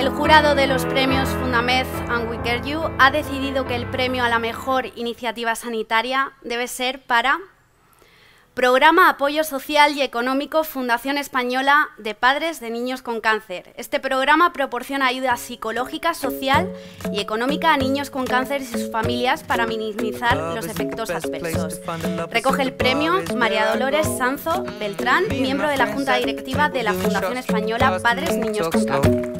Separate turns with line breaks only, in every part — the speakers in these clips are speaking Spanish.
El jurado de los premios Fundamed and We Care You ha decidido que el premio a la mejor iniciativa sanitaria debe ser para Programa Apoyo Social y Económico Fundación Española de Padres de Niños con Cáncer. Este programa proporciona ayuda psicológica, social y económica a niños con cáncer y sus familias para minimizar los efectos adversos. Recoge el premio María Dolores Sanzo Beltrán, miembro de la Junta Directiva de la Fundación Española Padres Niños con Cáncer.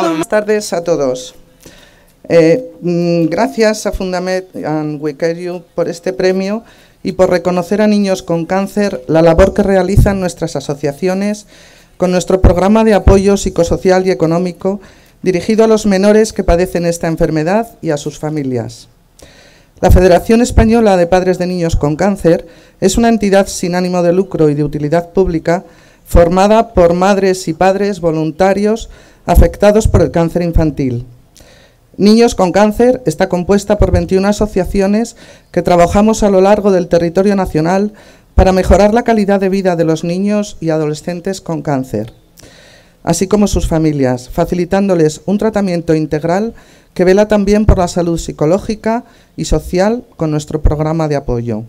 Buenas tardes a todos. Eh, mm, gracias a Fundamed and We Care por este premio y por reconocer a niños con cáncer la labor que realizan nuestras asociaciones con nuestro programa de apoyo psicosocial y económico dirigido a los menores que padecen esta enfermedad y a sus familias. La Federación Española de Padres de Niños con Cáncer es una entidad sin ánimo de lucro y de utilidad pública formada por madres y padres voluntarios afectados por el cáncer infantil. Niños con Cáncer está compuesta por 21 asociaciones que trabajamos a lo largo del territorio nacional para mejorar la calidad de vida de los niños y adolescentes con cáncer, así como sus familias, facilitándoles un tratamiento integral que vela también por la salud psicológica y social con nuestro programa de apoyo.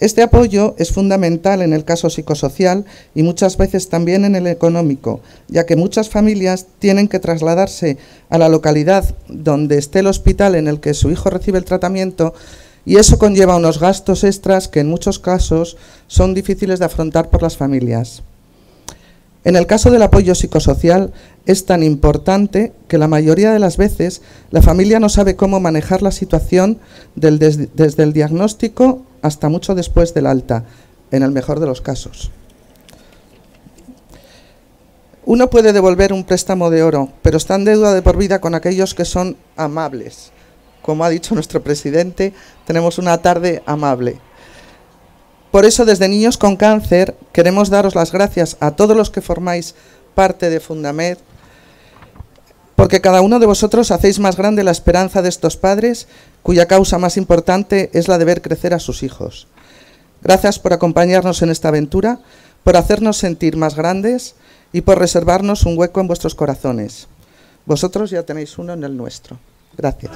Este apoyo es fundamental en el caso psicosocial y muchas veces también en el económico, ya que muchas familias tienen que trasladarse a la localidad donde esté el hospital en el que su hijo recibe el tratamiento y eso conlleva unos gastos extras que en muchos casos son difíciles de afrontar por las familias. En el caso del apoyo psicosocial es tan importante que la mayoría de las veces la familia no sabe cómo manejar la situación desde el diagnóstico hasta mucho después del alta, en el mejor de los casos. Uno puede devolver un préstamo de oro, pero está en deuda de por vida con aquellos que son amables. Como ha dicho nuestro presidente, tenemos una tarde amable. Por eso, desde Niños con Cáncer, queremos daros las gracias a todos los que formáis parte de Fundamed, porque cada uno de vosotros hacéis más grande la esperanza de estos padres, cuya causa más importante es la de ver crecer a sus hijos. Gracias por acompañarnos en esta aventura, por hacernos sentir más grandes y por reservarnos un hueco en vuestros corazones. Vosotros ya tenéis uno en el nuestro. Gracias.